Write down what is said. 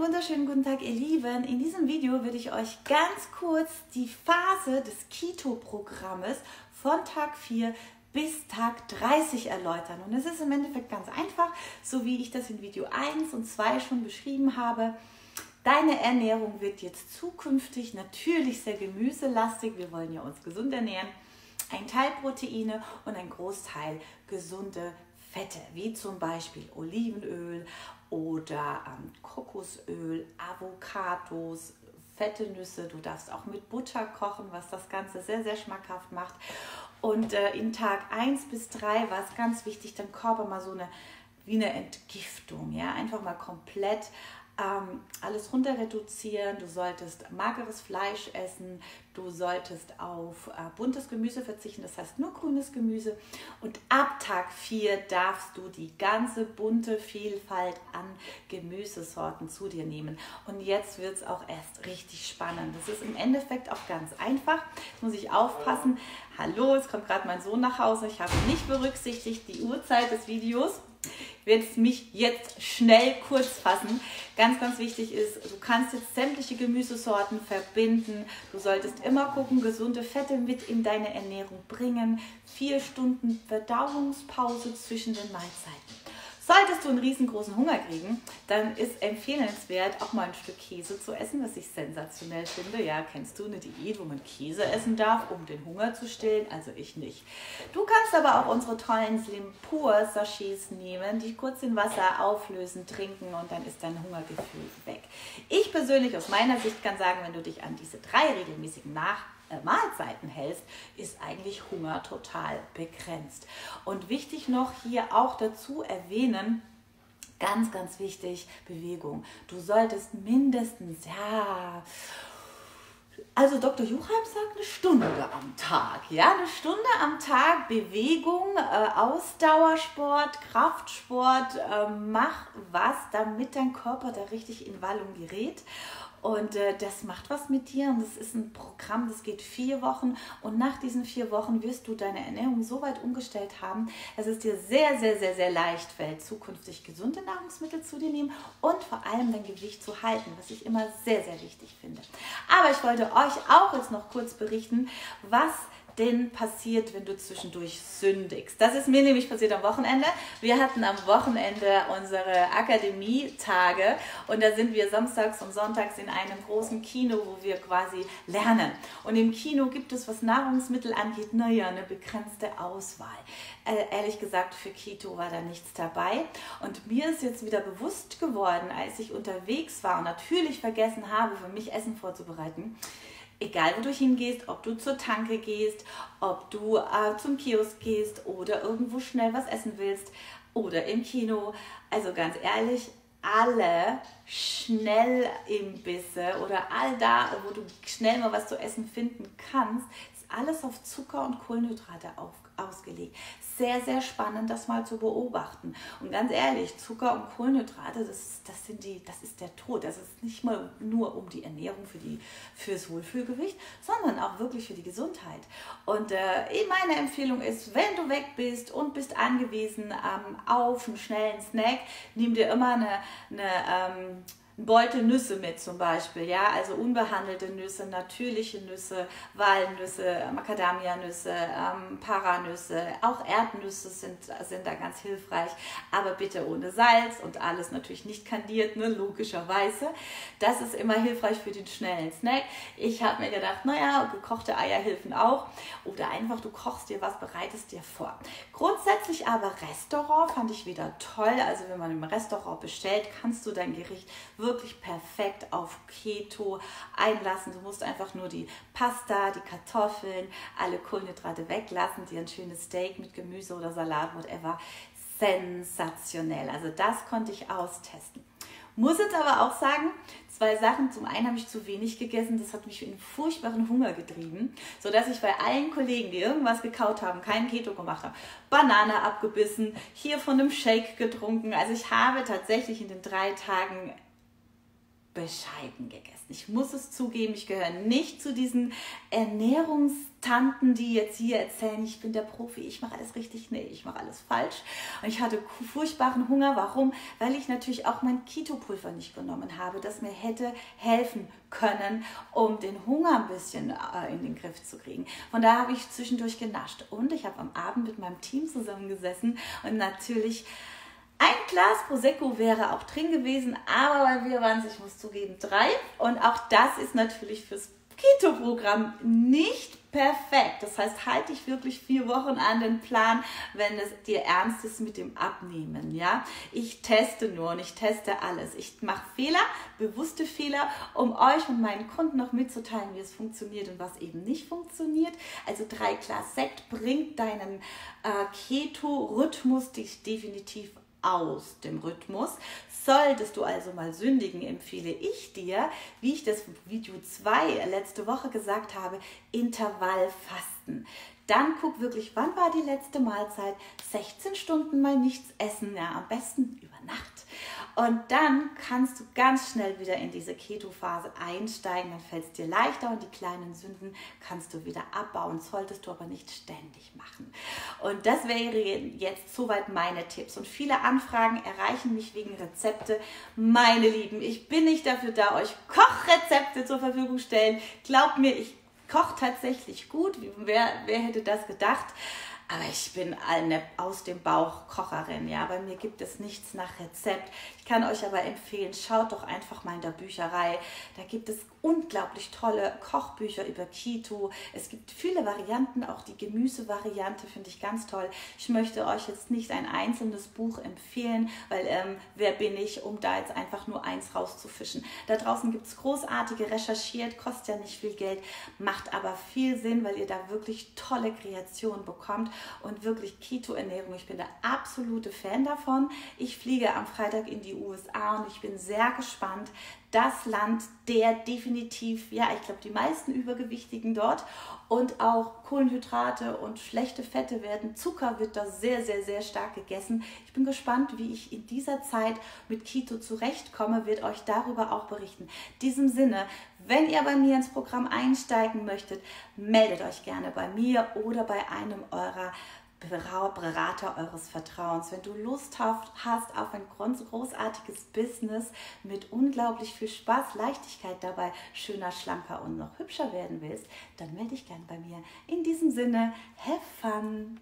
Wunderschönen guten Tag, ihr Lieben. In diesem Video würde ich euch ganz kurz die Phase des Keto-Programmes von Tag 4 bis Tag 30 erläutern. Und es ist im Endeffekt ganz einfach, so wie ich das in Video 1 und 2 schon beschrieben habe. Deine Ernährung wird jetzt zukünftig natürlich sehr gemüselastig. Wir wollen ja uns gesund ernähren. Ein Teil Proteine und ein Großteil gesunde Fette, wie zum Beispiel Olivenöl oder ähm, Kokosöl, Avocados, fette Nüsse. Du darfst auch mit Butter kochen, was das Ganze sehr, sehr schmackhaft macht. Und äh, in Tag 1 bis 3 war es ganz wichtig, dein Körper mal so eine wie eine Entgiftung, ja, einfach mal komplett ähm, alles runter reduzieren. Du solltest mageres Fleisch essen. Du solltest auf äh, buntes Gemüse verzichten, das heißt nur grünes Gemüse. Und ab Tag 4 darfst du die ganze bunte Vielfalt an Gemüsesorten zu dir nehmen. Und jetzt wird es auch erst richtig spannend. Das ist im Endeffekt auch ganz einfach. Jetzt muss ich aufpassen. Hallo, es kommt gerade mein Sohn nach Hause. Ich habe nicht berücksichtigt die Uhrzeit des Videos. Werde mich jetzt schnell kurz fassen. Ganz, ganz wichtig ist, du kannst jetzt sämtliche Gemüsesorten verbinden. Du solltest immer gucken, gesunde Fette mit in deine Ernährung bringen. Vier Stunden Verdauungspause zwischen den Mahlzeiten. Solltest du einen riesengroßen Hunger kriegen, dann ist empfehlenswert, auch mal ein Stück Käse zu essen, was ich sensationell finde. Ja, kennst du eine Diät, wo man Käse essen darf, um den Hunger zu stillen? Also ich nicht. Du kannst aber auch unsere tollen Slim Pur Sachets nehmen, die kurz in Wasser auflösen, trinken und dann ist dein Hungergefühl weg. Ich persönlich aus meiner Sicht kann sagen, wenn du dich an diese drei regelmäßigen Nach Mahlzeiten hältst, ist eigentlich Hunger total begrenzt. Und wichtig noch hier auch dazu erwähnen, ganz, ganz wichtig, Bewegung. Du solltest mindestens, ja, also Dr. Juchheim sagt eine Stunde am Tag. Ja, eine Stunde am Tag Bewegung, äh, Ausdauersport, Kraftsport. Äh, mach was, damit dein Körper da richtig in Wallung gerät. Und äh, das macht was mit dir und das ist ein Programm, das geht vier Wochen und nach diesen vier Wochen wirst du deine Ernährung so weit umgestellt haben, dass es dir sehr, sehr, sehr, sehr leicht fällt, zukünftig gesunde Nahrungsmittel zu dir nehmen und vor allem dein Gewicht zu halten, was ich immer sehr, sehr wichtig finde. Aber ich wollte euch auch jetzt noch kurz berichten, was denn passiert, wenn du zwischendurch sündigst? Das ist mir nämlich passiert am Wochenende. Wir hatten am Wochenende unsere Akademietage und da sind wir samstags und sonntags in einem großen Kino, wo wir quasi lernen. Und im Kino gibt es, was Nahrungsmittel angeht, naja, eine begrenzte Auswahl. Äh, ehrlich gesagt, für Keto war da nichts dabei. Und mir ist jetzt wieder bewusst geworden, als ich unterwegs war und natürlich vergessen habe, für mich Essen vorzubereiten, egal wo du hingehst, ob du zur Tanke gehst, ob du äh, zum Kiosk gehst oder irgendwo schnell was essen willst oder im Kino. Also ganz ehrlich, alle Schnellimbisse oder all da, wo du schnell mal was zu essen finden kannst, alles auf Zucker und Kohlenhydrate auf, ausgelegt. Sehr, sehr spannend, das mal zu beobachten. Und ganz ehrlich, Zucker und Kohlenhydrate, das, das, sind die, das ist der Tod. Das ist nicht mal nur um die Ernährung für die, fürs Wohlfühlgewicht, sondern auch wirklich für die Gesundheit. Und äh, meine Empfehlung ist, wenn du weg bist und bist angewiesen ähm, auf einen schnellen Snack, nimm dir immer eine, eine ähm, Beutel Nüsse mit zum Beispiel, ja, also unbehandelte Nüsse, natürliche Nüsse, Walnüsse, Macadamia-Nüsse, ähm, Paranüsse, auch Erdnüsse sind, sind da ganz hilfreich, aber bitte ohne Salz und alles natürlich nicht kandiert, ne, logischerweise. Das ist immer hilfreich für den schnellen Snack. Ich habe mir gedacht, naja, gekochte Eier helfen auch oder einfach du kochst dir was, bereitest dir vor. Grundsätzlich aber Restaurant fand ich wieder toll, also wenn man im Restaurant bestellt, kannst du dein Gericht wirklich wirklich perfekt auf Keto einlassen. Du musst einfach nur die Pasta, die Kartoffeln, alle Kohlenhydrate weglassen, dir ein schönes Steak mit Gemüse oder Salat, whatever. Sensationell. Also das konnte ich austesten. Muss jetzt aber auch sagen, zwei Sachen. Zum einen habe ich zu wenig gegessen, das hat mich in furchtbaren Hunger getrieben, sodass ich bei allen Kollegen, die irgendwas gekaut haben, kein Keto gemacht habe, Banane abgebissen, hier von einem Shake getrunken. Also ich habe tatsächlich in den drei Tagen bescheiden gegessen. Ich muss es zugeben, ich gehöre nicht zu diesen Ernährungstanten, die jetzt hier erzählen, ich bin der Profi, ich mache alles richtig. Nee, ich mache alles falsch. Und ich hatte furchtbaren Hunger. Warum? Weil ich natürlich auch mein Ketopulver nicht genommen habe, das mir hätte helfen können, um den Hunger ein bisschen äh, in den Griff zu kriegen. Von daher habe ich zwischendurch genascht. Und ich habe am Abend mit meinem Team zusammengesessen und natürlich ein Glas Prosecco wäre auch drin gewesen, aber bei wir waren es, ich muss zugeben, drei. Und auch das ist natürlich fürs Keto-Programm nicht perfekt. Das heißt, halte ich wirklich vier Wochen an den Plan, wenn es dir ernst ist mit dem Abnehmen. Ja, ich teste nur und ich teste alles. Ich mache Fehler, bewusste Fehler, um euch und meinen Kunden noch mitzuteilen, wie es funktioniert und was eben nicht funktioniert. Also drei Glas Sekt bringt deinen äh, Keto-Rhythmus dich definitiv aus dem Rhythmus. Solltest du also mal sündigen, empfehle ich dir, wie ich das Video 2 letzte Woche gesagt habe, Intervallfasten. Dann guck wirklich, wann war die letzte Mahlzeit? 16 Stunden mal nichts essen, ja, am besten über Nacht. Und dann kannst du ganz schnell wieder in diese Keto-Phase einsteigen. Dann fällt es dir leichter und die kleinen Sünden kannst du wieder abbauen. Solltest du aber nicht ständig machen. Und das wäre jetzt soweit meine Tipps. Und viele Anfragen erreichen mich wegen Rezepte. Meine Lieben, ich bin nicht dafür da, euch Kochrezepte zur Verfügung stellen. Glaubt mir, ich koche tatsächlich gut. Wer, wer hätte das gedacht? Aber ich bin eine aus dem Bauch Kocherin, ja. Bei mir gibt es nichts nach Rezept. Ich kann euch aber empfehlen, schaut doch einfach mal in der Bücherei. Da gibt es unglaublich tolle Kochbücher über Keto. Es gibt viele Varianten, auch die Gemüsevariante finde ich ganz toll. Ich möchte euch jetzt nicht ein einzelnes Buch empfehlen, weil ähm, wer bin ich, um da jetzt einfach nur eins rauszufischen. Da draußen gibt es großartige recherchiert, kostet ja nicht viel Geld, macht aber viel Sinn, weil ihr da wirklich tolle Kreationen bekommt und wirklich Keto-Ernährung. Ich bin der absolute Fan davon. Ich fliege am Freitag in die USA und ich bin sehr gespannt. Das Land der definitiv, ja, ich glaube, die meisten Übergewichtigen dort und auch Kohlenhydrate und schlechte Fette werden. Zucker wird da sehr, sehr, sehr stark gegessen. Ich bin gespannt, wie ich in dieser Zeit mit Keto zurechtkomme, wird euch darüber auch berichten. In diesem Sinne, wenn ihr bei mir ins Programm einsteigen möchtet, meldet euch gerne bei mir oder bei einem eurer Berater eures Vertrauens. Wenn du Lust hast auf ein großartiges Business mit unglaublich viel Spaß, Leichtigkeit dabei, schöner, schlanker und noch hübscher werden willst, dann melde dich gern bei mir. In diesem Sinne, have fun!